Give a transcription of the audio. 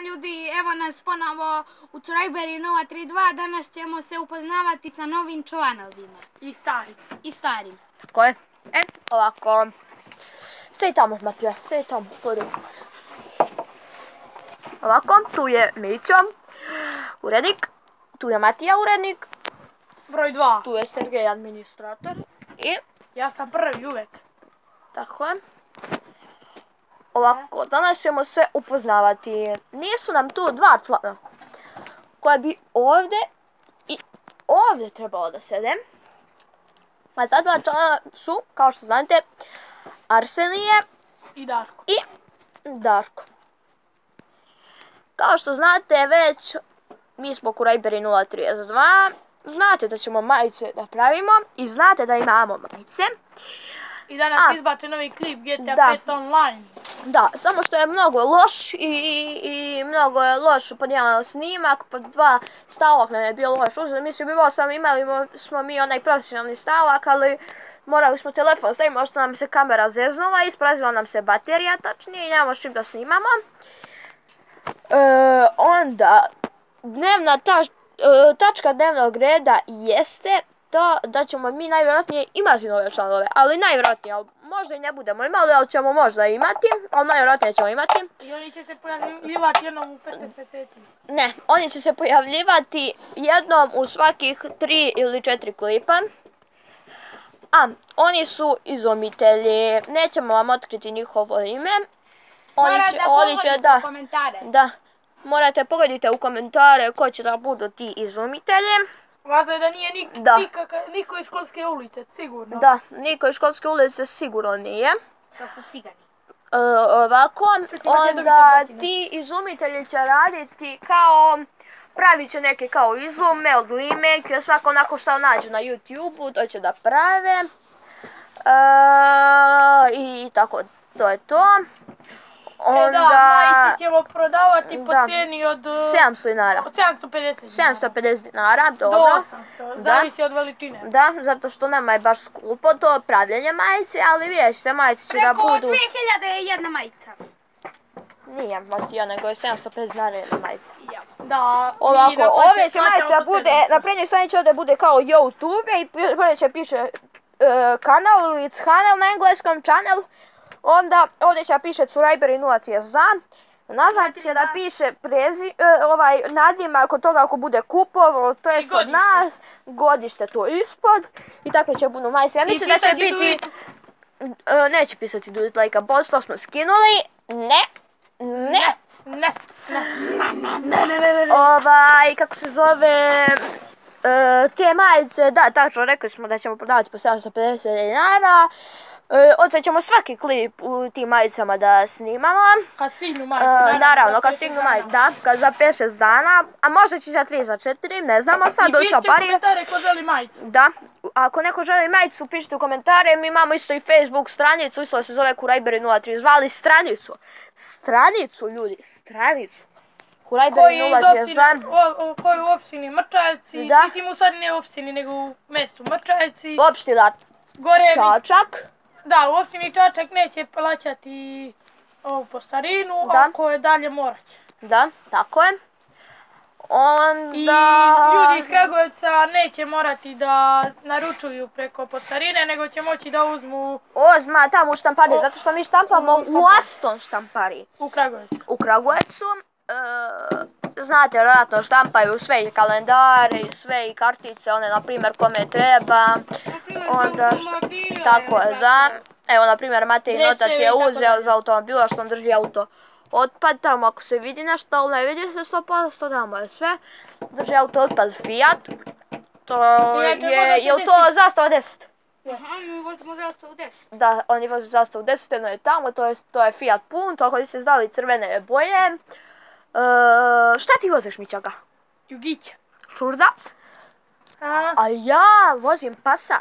ljudi, evo nas ponovo u Curajberi 032, danas ćemo se upoznavati sa novim članovima. I starim. I starim. Tako je. E, ovako. Sej tamo, Matija, sej tamo, pored. Ovako, tu je Mićo, urednik. Tu je Matija, urednik. Broj dva. Tu je Sergej, administrator. I, Ja sam prvi uvek. tako je. Ovako, danas ćemo se upoznavati. Nisu nam tu dva člana koja bi ovde i ovde trebalo da sede. A ta dva člana su, kao što znate, Arsenije I Darko. i Darko. Kao što znate već, mi smo Kurajberi 032, znate da ćemo majice da pravimo i znate da imamo majice. I danas A. izbače novi klip GTA Da. 5 online. Da, samo što je mnogo loš i, i mnogo je loš pod jedan snimak, pod dva stavak nam je bio loš uzor. Mislim, bilo sam, imali smo mi onaj profesionalni stalak, ali morali smo telefon staviti, možda nam se kamera zeznula, isprazila nam se baterija, tačnije, i nemamo s čim da snimamo. E, onda, dnevna tač, e, tačka dnevnog reda jeste to da ćemo mi najvjerojatnije imati nove članove, ali najvjerojatnije, možda i ne budemo imali, ali ćemo možda imati, ali najvjerojatnije ćemo imati. I oni će se pojavljivati jednom u 15 mjeseci. Ne, oni će se pojavljivati jednom u svakih tri ili četiri klipa. A, oni su izumitelji, nećemo vam otkriti njihovo ime. Oni Mora će, da oni će, da, u komentare. da, morate pogodite u komentare ko će da budu ti izumitelji. Važno je da nije nik, Da. nikaka, niko iz školske ulice, sigurno. Da, niko iz školske ulice sigurno nije. To su cigani. E, ovako, onda ti izumitelji će raditi kao, pravit će neke kao izume od limeke, svako onako što nađu na YouTube-u, to će da prave. E, I tako, to je to. Onda, E da, majice ćemo prodavati po Da. cijeni od... uh, 700 dinara. Od 750. 750 dinara, Do dobro. 800, Da. zavisi od veličine. Da, zato što nama je baš skupo to pravljanje majice, ali vidjet ćete, majice će da Preko budu... 2000 je jedna majica. Nije Matija, nego je 750 dinara jedna majica. Ja. Da, Ovako, na ovdje će majica bude, 700. na prednjoj stranici ovdje bude kao YouTube i pored će piše e, kanal ili kanal na engleskom channel. Onda ovdje će da piše Curajberi 032. Nazad će da piše prezi, e, ovaj nadimak od toga ako bude kupovo, to je I od godište. nas, godište to ispod i tako će budu majice. Ja mislim da će biti, e, neće pisati do it like a boss, to smo skinuli, ne, ne. Ne, ne. ovaj, kako se zove, e, te majice, da, tačno, rekli smo da ćemo prodavati po 750 dinara. E, od sad ćemo svaki klip u tim majicama da snimamo. Kad stignu E, majice. naravno, kad za stignu majice, da, kad za 5-6 dana, a možda će za 3 za 4, ne znamo, sad I došao pišite u komentare ko želi majicu. Da, ako neko želi majicu, pišite u komentare, mi imamo isto i Facebook stranicu, isto se zove Kurajberi 032, ali stranicu, stranicu ljudi, stranicu. Kurajberi Koji je iz općine, 032. o, o, koji u općini Mrčajevci, Da. mislim u stvari ne u općini, nego u mjestu Mrčajevci, opština gore, mi- Čačak. Da, u općini Čačak neće plaćati ovu postarinu, Da. ako je dalje morat će. Da, tako je. Onda... I ljudi iz Kragujevca neće morati da naručuju preko postarine, nego će moći da uzmu Ozma tamo u štampari, O, zato što mi štampamo u u. Aston štampari. u Kragujevcu. U Kragujevcu. E, znate, vjerojatno štampaju sve i kalendare i sve i kartice, one na primjer kome treba. Onda šta, tako je, da. Evo, na primjer, Matej Notac je uzeo za automobila što on drži auto otpad, tamo ako se vidi nešto, ali ne vidi se 100%, tamo je sve. Drži auto otpad Fiat. To je, je li to zastava 10? Aha, mi vozimo zastavu 10. Da, oni voze zastavu 10, jedno je tamo, to je, to je Fiat Punto, koji se zvali crvene boje. E, šta ti voziš, Mićaga? Jugića. Šurda? A, A ja vozim Passat.